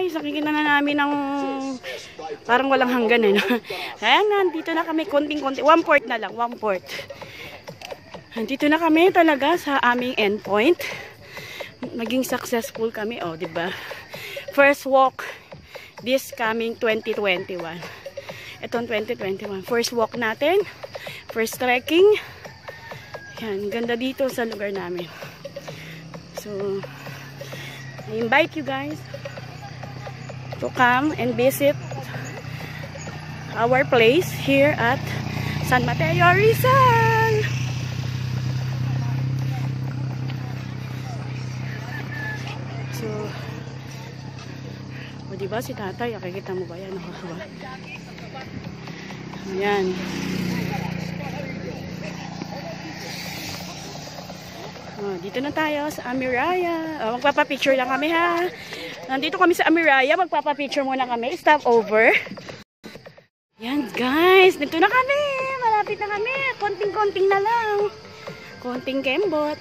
guys, nakikita na namin ng parang walang hanggan eh. No? Ayan, nandito na kami, konting-konti. One port na lang, one port. Nandito na kami talaga sa aming endpoint. Naging successful kami, oh, di ba? First walk this coming 2021. Itong 2021. First walk natin. First trekking. Yan, ganda dito sa lugar namin. So, I invite you guys to come and visit our place here at San Mateo Rizal. So, o diba si tatay, nakikita mo ba yan? Nakakawa. Ayan. Oh, dito na tayo sa Amiraya. Oh, magpapapicture lang kami ha. Nandito kami sa Amiraya. Magpapapicture muna kami. Stop over. Yan guys. Dito na kami. Malapit na kami. Konting-konting na lang. Konting kembot.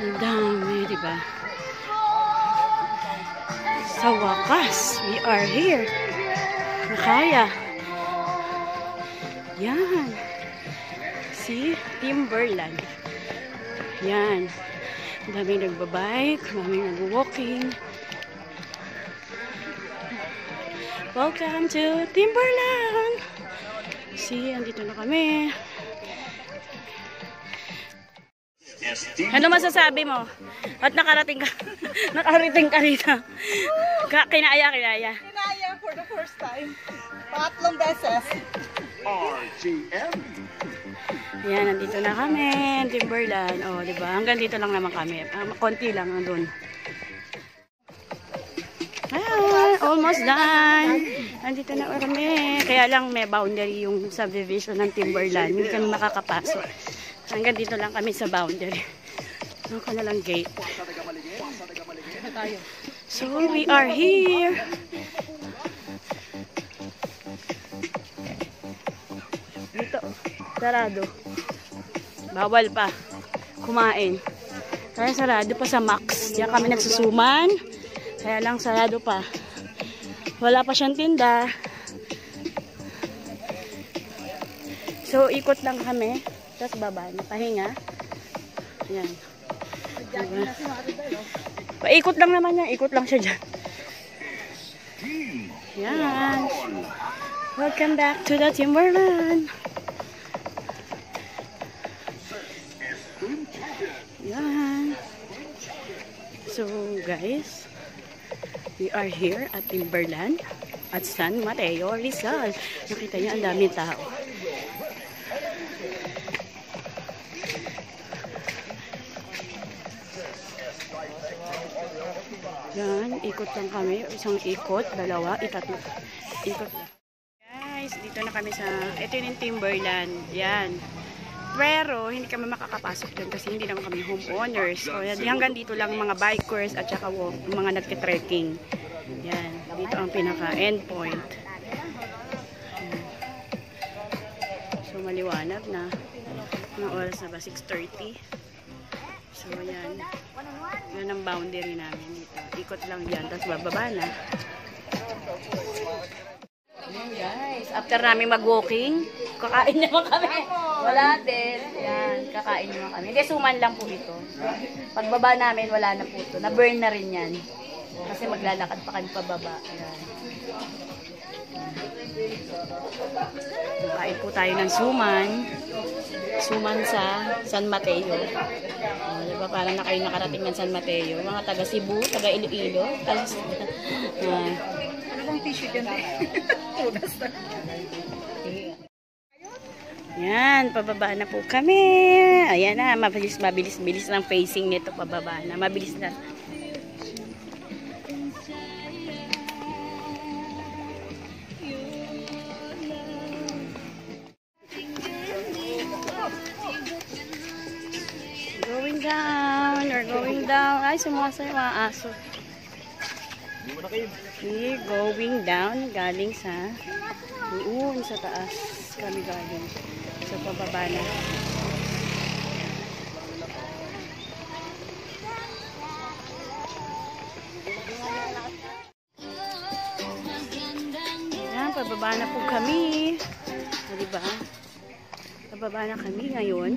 Ang dami, di ba? Sa wakas, we are here. Nakaya. Yan. Si Timberland. Yan. Daming nagbabike, daming nag-walking. Welcome to Timberland! See, andito na kami. Ano masasabi mo? At nakarating ka, nakarating ka rito. Kinaya, kinaya. Kinaya for the first time. Pangatlong beses. RGM. Yan, nandito na kami. Timberland. O, oh, di ba? Hanggang dito lang naman kami. Um, konti lang nandun. Ayan, almost done. Nandito na kami. Kaya lang may boundary yung subdivision ng Timberland. Hindi kami makakapasok. Hanggang dito lang kami sa boundary. Ano ka na lang gate. So, we are here. Dito, sarado. Bawal pa. Kumain. Kaya sarado pa sa Max. Diyan kami nagsusuman. Kaya lang sarado pa. Wala pa siyang tinda. So, ikot lang kami. Tapos baba na. Pahinga. Yan. Diba? Paikot lang naman yan. Ikot lang siya dyan. Yan. Welcome back to the Timberland. Yan. So, guys, we are here at Timberland at San Mateo, Rizal. Nakita niyo, ang daming tao. Yan, ikot lang kami. Isang ikot, dalawa, itatlo. Ikot lang. Guys, dito na kami sa, ito yung Timberland. Yan. Pero, hindi kami makakapasok dyan kasi hindi naman kami homeowners. So, yan, hanggang dito lang mga bikers at saka walk, mga nagtitrekking. Yan, dito ang pinaka-end point. So, maliwanag na. Mga oras na ba? 6.30. So, yan. Yan ang boundary namin dito. Ikot lang yan, tapos bababa na. Ayan guys, after namin mag-walking, kakain naman kami. Wala din. Yan, kakain naman kami. Hindi, suman lang po ito. Pagbaba namin, wala na po ito. Na-burn na rin yan. Kasi maglalakad pa kami pababa. Ayan. Kain po tayo ng suman. Suman sa San Mateo. Uh, diba parang na kayo nakarating ng San Mateo. Mga taga Cebu, taga Iloilo. Taga, uh, Ano bang tissue dyan? Tugas na. yan, pababa na po kami. Ayan na, mabilis, mabilis, bilis ng facing nito pababa na. Mabilis na. Down, we're going down. Ay, sumasaya mga aso. We going down galing sa doon sa taas kami galing. So pababa na. Yan, pababa na po kami. O, diba? Pababa na kami ngayon.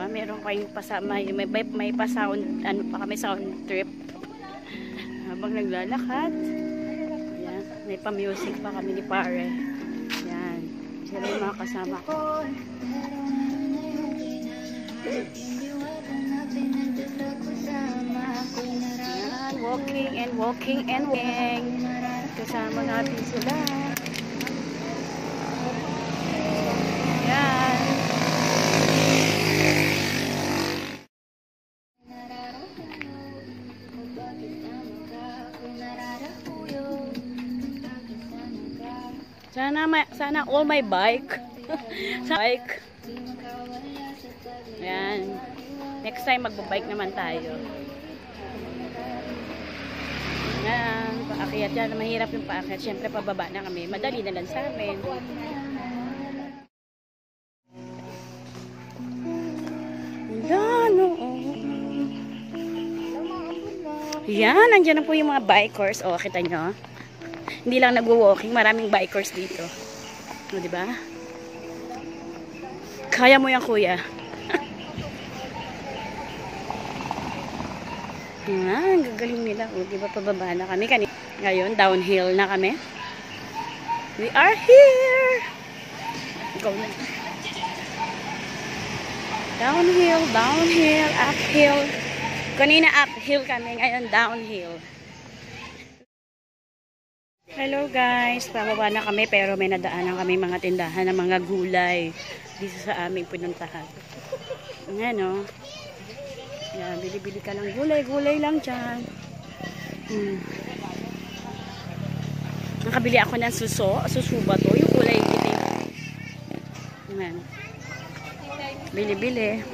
Diba? Meron kayong pasa, may, may, may, may pa sound, ano pa kami sound trip. Habang naglalakad. Yan. May pa-music pa kami ni Pare. Yan. Sila yung mga kasama ko. Yan. Walking and walking and walking. Kasama natin sila. Sana may, sana all my bike. Bike. Yan. Next time magbabike naman tayo. Yan, paakyat yan. Mahirap yung paakyat. Siyempre pababa na kami. Madali na lang sa amin. Yan, nandiyan na po yung mga bikers. O, kita nyo. Hindi lang nagwo-walking, maraming bikers dito. O, di ba? Kaya mo yan, kuya. Yan, gagaling nila. O, di ba, pababa na kami. Kani Ngayon, downhill na kami. We are here! Go na. Downhill, downhill, uphill. Kanina uphill kami, ngayon downhill. Hello guys, pababa na kami pero may nadaanan kami mga tindahan ng mga gulay dito sa aming pinuntahan. Ayan o. Yan, bili-bili ka ng gulay, gulay lang dyan. Hmm. Nakabili ako ng suso, suso ba to? Yung kulay itim. Ayan. Bili-bili.